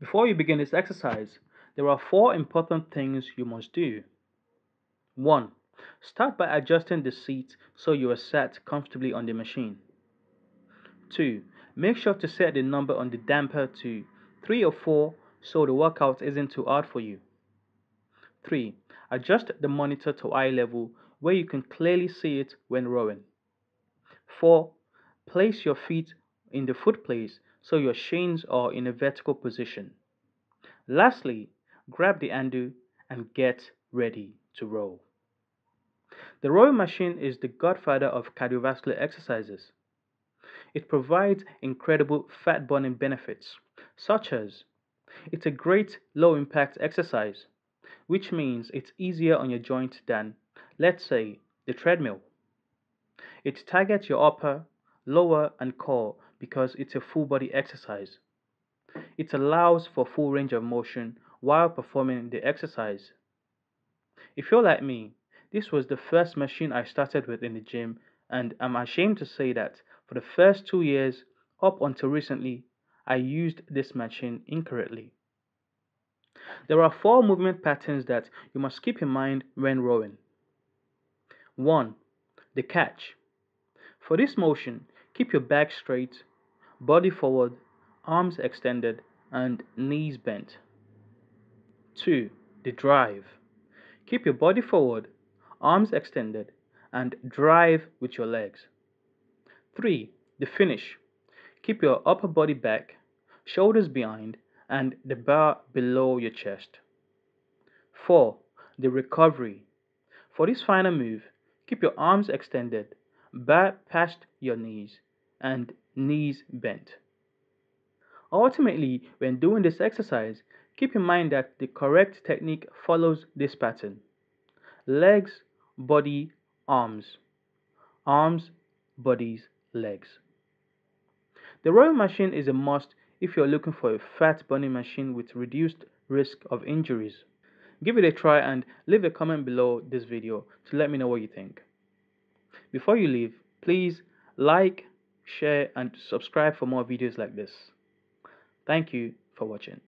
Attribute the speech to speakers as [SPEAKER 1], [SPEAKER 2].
[SPEAKER 1] Before you begin this exercise, there are four important things you must do. 1. Start by adjusting the seat so you are sat comfortably on the machine. 2. Make sure to set the number on the damper to 3 or 4 so the workout isn't too hard for you. 3. Adjust the monitor to eye level where you can clearly see it when rowing. 4. Place your feet in the foot place so your shins are in a vertical position. Lastly, grab the handle and get ready to roll. The rowing machine is the godfather of cardiovascular exercises. It provides incredible fat burning benefits, such as it's a great low impact exercise, which means it's easier on your joint than, let's say, the treadmill. It targets your upper, lower, and core because it's a full body exercise. It allows for full range of motion while performing the exercise. If you're like me, this was the first machine I started with in the gym, and I'm ashamed to say that for the first two years, up until recently, I used this machine incorrectly. There are four movement patterns that you must keep in mind when rowing. 1. The catch. For this motion, keep your back straight, body forward, arms extended, and knees bent. 2. The drive. Keep your body forward, arms extended, and drive with your legs. 3. The finish. Keep your upper body back, shoulders behind, and the bar below your chest. 4. The recovery. For this final move, keep your arms extended, bar past your knees, and knees bent. Ultimately, when doing this exercise, keep in mind that the correct technique follows this pattern legs, body, arms, arms, bodies, legs. The rowing machine is a must if you're looking for a fat burning machine with reduced risk of injuries. Give it a try and leave a comment below this video to let me know what you think. Before you leave, please like, share and subscribe for more videos like this. Thank you for watching.